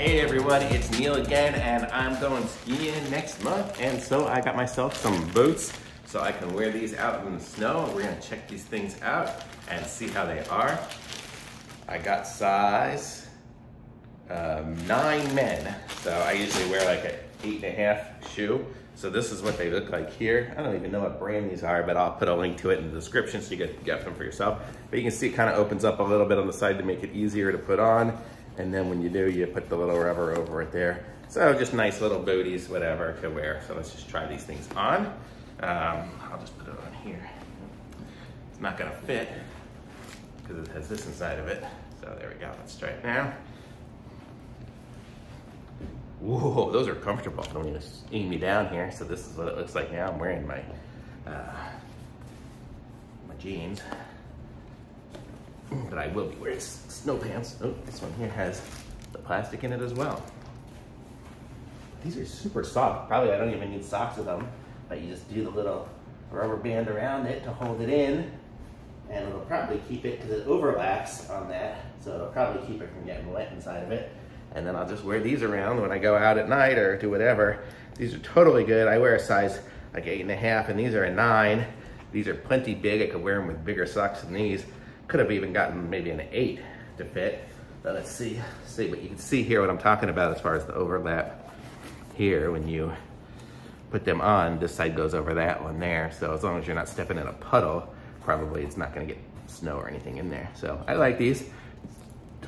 Hey everybody, it's Neal again and I'm going skiing next month and so I got myself some boots so I can wear these out in the snow. We're gonna check these things out and see how they are. I got size um, nine men, so I usually wear like an eight and a half shoe. So this is what they look like here. I don't even know what brand these are, but I'll put a link to it in the description so you can get them for yourself. But you can see it kind of opens up a little bit on the side to make it easier to put on. And then when you do, you put the little rubber over it there. So just nice little booties, whatever to wear. So let's just try these things on. Um, I'll just put it on here. It's not gonna fit because it has this inside of it. So there we go, let's try it now. Whoa, those are comfortable. Don't even aim me down here. So this is what it looks like now. I'm wearing my uh, my jeans but I will be wearing snow pants. Oh, this one here has the plastic in it as well. These are super soft. Probably I don't even need socks with them, but you just do the little rubber band around it to hold it in, and it'll probably keep it, because it overlaps on that, so it'll probably keep it from getting wet inside of it. And then I'll just wear these around when I go out at night or do whatever. These are totally good. I wear a size like eight and a half, and these are a nine. These are plenty big. I could wear them with bigger socks than these. Could have even gotten maybe an eight to fit. But let's see, see, but you can see here what I'm talking about as far as the overlap here when you put them on, this side goes over that one there. So as long as you're not stepping in a puddle, probably it's not gonna get snow or anything in there. So I like these,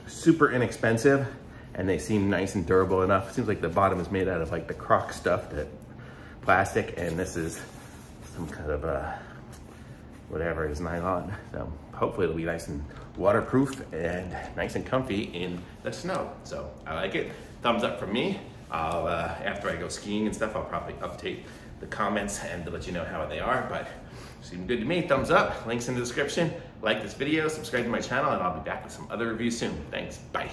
super inexpensive and they seem nice and durable enough. It seems like the bottom is made out of like the croc stuff, that plastic, and this is some kind of a whatever is nylon. So hopefully it'll be nice and waterproof and nice and comfy in the snow. So I like it. Thumbs up from me. I'll, uh, after I go skiing and stuff, I'll probably update the comments and let you know how they are, but seem good to me. Thumbs up, links in the description. Like this video, subscribe to my channel, and I'll be back with some other reviews soon. Thanks, bye.